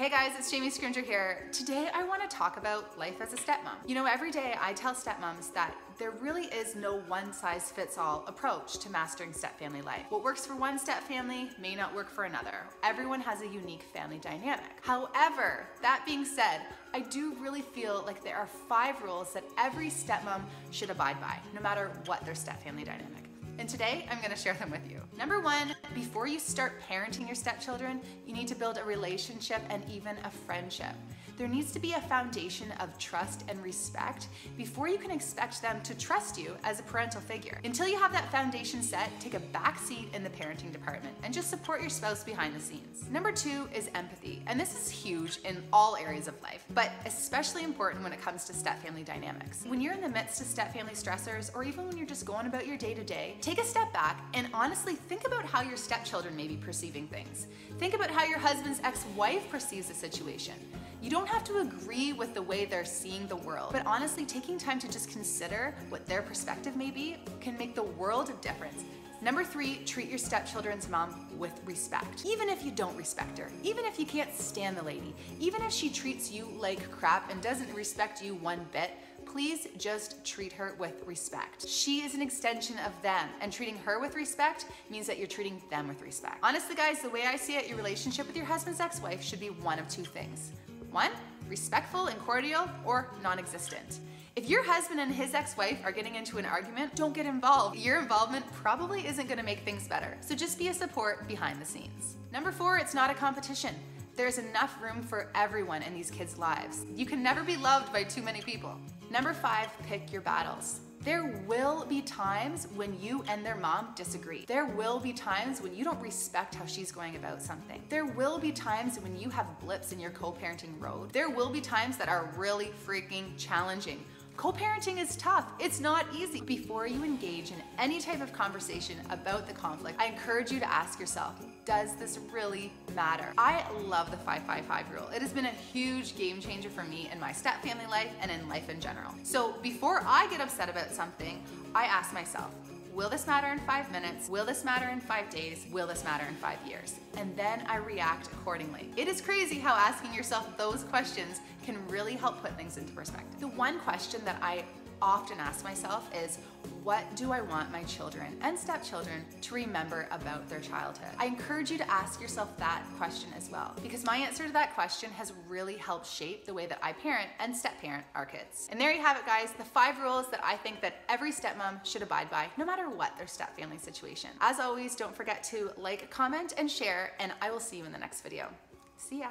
Hey guys, it's Jamie Scrimgeour here. Today I want to talk about life as a stepmom. You know, every day I tell stepmoms that there really is no one size fits all approach to mastering stepfamily life. What works for one stepfamily may not work for another. Everyone has a unique family dynamic. However, that being said, I do really feel like there are five rules that every stepmom should abide by, no matter what their stepfamily dynamic. And today I'm gonna share them with you. Number one, before you start parenting your stepchildren, you need to build a relationship and even a friendship. There needs to be a foundation of trust and respect before you can expect them to trust you as a parental figure. Until you have that foundation set, take a back seat in the parenting department and just support your spouse behind the scenes. Number two is empathy, and this is huge in all areas of life, but especially important when it comes to step-family dynamics. When you're in the midst of step-family stressors, or even when you're just going about your day-to-day, -day, Take a step back and honestly think about how your stepchildren may be perceiving things. Think about how your husband's ex-wife perceives the situation. You don't have to agree with the way they're seeing the world, but honestly, taking time to just consider what their perspective may be can make the world of difference. Number three, treat your stepchildren's mom with respect. Even if you don't respect her, even if you can't stand the lady, even if she treats you like crap and doesn't respect you one bit, please just treat her with respect. She is an extension of them, and treating her with respect means that you're treating them with respect. Honestly, guys, the way I see it, your relationship with your husband's ex-wife should be one of two things. One, respectful and cordial, or non-existent. If your husband and his ex-wife are getting into an argument, don't get involved. Your involvement probably isn't gonna make things better. So just be a support behind the scenes. Number four, it's not a competition. There's enough room for everyone in these kids' lives. You can never be loved by too many people. Number five, pick your battles. There will be times when you and their mom disagree. There will be times when you don't respect how she's going about something. There will be times when you have blips in your co-parenting road. There will be times that are really freaking challenging. Co-parenting is tough. It's not easy. Before you engage in any type of conversation about the conflict, I encourage you to ask yourself, does this really matter? I love the 555 rule. It has been a huge game changer for me in my step family life and in life in general. So before I get upset about something, I ask myself, Will this matter in five minutes? Will this matter in five days? Will this matter in five years? And then I react accordingly. It is crazy how asking yourself those questions can really help put things into perspective. The one question that I often ask myself is, what do I want my children and stepchildren to remember about their childhood? I encourage you to ask yourself that question as well, because my answer to that question has really helped shape the way that I parent and step-parent our kids. And there you have it, guys, the five rules that I think that every stepmom should abide by, no matter what their step-family situation. As always, don't forget to like, comment, and share, and I will see you in the next video. See ya.